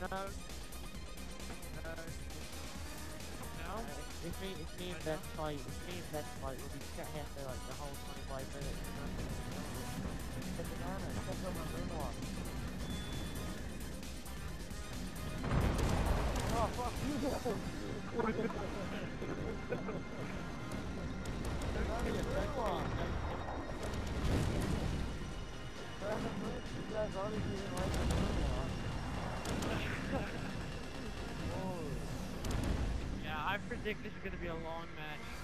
No. No. No? If me, if me and Ben fight, if me and Ben fight, we'll be sat here for like the whole 25 minutes. know? The banana, check on my moonwalk. Oh, fuck you guys! Banana, your moonwalk! You guys obviously didn't like I predict this is gonna be a long match.